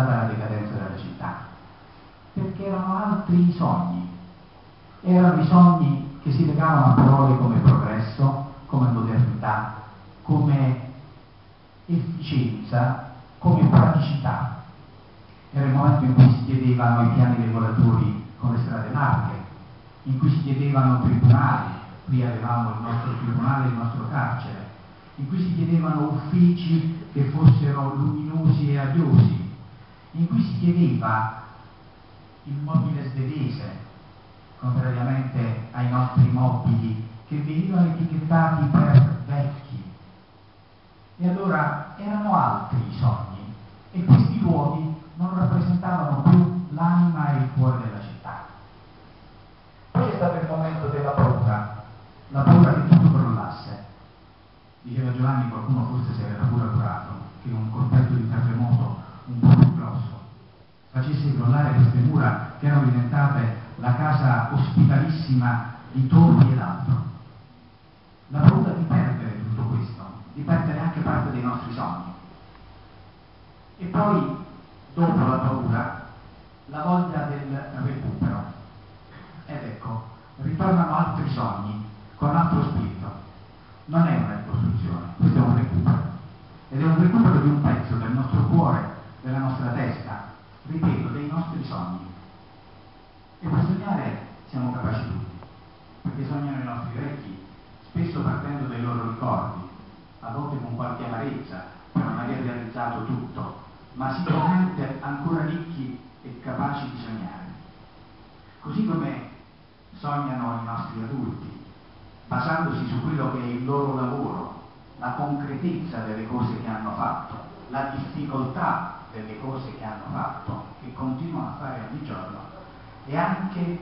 Stata la decadenza della città, perché erano altri sogni, erano i sogni che si legavano a parole come progresso, come modernità, come efficienza, come praticità. Era il momento in cui si chiedevano i piani regolatori con le strade larghe, in cui si chiedevano tribunali, qui avevamo il nostro tribunale e il nostro carcere, in cui si chiedevano uffici che fossero luminosi e adiosi, in cui si chiedeva il mobile svedese, contrariamente ai nostri mobili che venivano etichettati per vecchi. E allora erano altri i sogni e questi luoghi non rappresentavano più l'anima e il cuore della città. Poi è stato il momento della paura, la paura che tutto crollasse. Diceva Giovanni, qualcuno forse si aveva pure curato, che un colpetto facesse crollare queste mura che erano diventate la casa ospitalissima di Torri ed altro. La paura di perdere tutto questo, di perdere anche parte dei nostri sogni. E poi, dopo la paura, la voglia del recupero. Ed ecco, ritornano altri sogni con altro spirito. Non è una ricostruzione, questo è un recupero. Ed è un recupero di un pezzo del nostro cuore, della nostra testa, ripeto, dei nostri sogni. E per sognare siamo capaci tutti, perché sognano i nostri vecchi, spesso partendo dai loro ricordi, a volte con qualche amarezza per non aver realizzato tutto, ma sicuramente ancora ricchi e capaci di sognare. Così come sognano i nostri adulti, basandosi su quello che è il loro lavoro, la concretezza delle cose che hanno fatto, la difficoltà delle cose che hanno fatto, che continuano a fare ogni giorno, e anche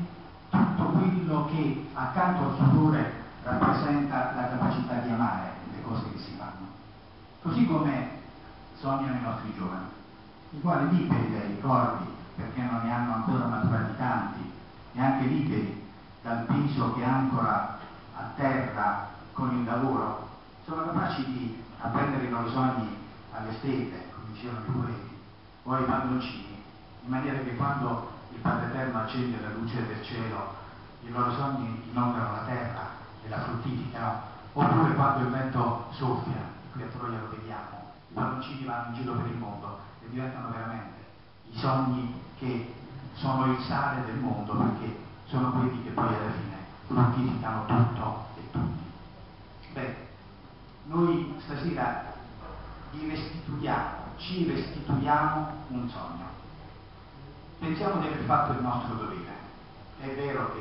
tutto quello che accanto al sudore rappresenta la capacità di amare le cose che si fanno. Così come sognano i nostri giovani, i quali liberi dai ricordi, perché non ne hanno ancora maturati tanti, neanche liberi dal peso che ancora a terra con il lavoro, sono capaci di apprendere i loro sogni alle stelle, come dicevano i poeti, o ai palloncini, in maniera che quando il Padre Eterno accende la luce del cielo, i loro sogni inondano la terra e la fruttificano, oppure quando il vento soffia, qui a Troia lo vediamo, i palloncini vanno in giro per il mondo e diventano veramente i sogni che sono il sale del mondo, perché sono quelli che poi alla fine fruttificano tutto e tutti. Beh, noi stasera vi restituiamo, ci restituiamo un sogno. Pensiamo di aver fatto il nostro dovere. È vero che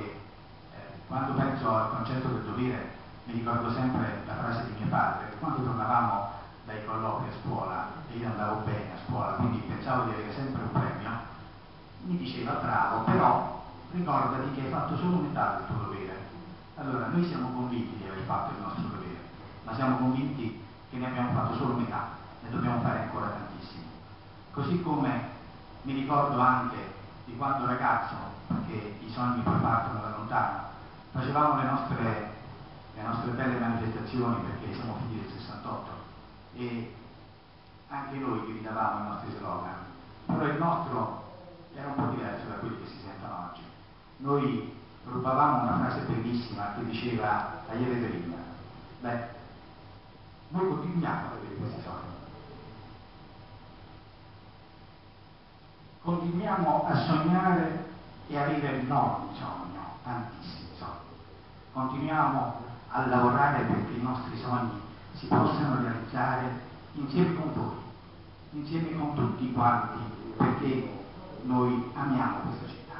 eh, quando penso al concetto del dovere mi ricordo sempre la frase di mio padre, quando tornavamo dai colloqui a scuola e io andavo bene a scuola, quindi pensavo di avere sempre un premio, mi diceva bravo, però ricordati che hai fatto solo metà del tuo dovere. Allora noi siamo convinti di aver fatto il nostro dovere, ma siamo convinti che ne abbiamo fatto solo metà, ne dobbiamo fare ancora tantissimo. Così come mi ricordo anche di quando ragazzo, perché i sogni poi partono da lontano, facevamo le nostre, le nostre belle manifestazioni perché siamo figli del 68 e anche noi gridavamo i nostri slogan, però il nostro era un po' diverso da quelli che si sentono oggi. Noi rubavamo una frase bellissima che diceva a Iere Deriva, beh, noi continuiamo ad avere questi sogni. continuiamo a sognare e arriva il nono sogno, tantissimi sogni. Continuiamo a lavorare perché i nostri sogni si possano realizzare insieme con voi, insieme con tutti quanti, perché noi amiamo questa città.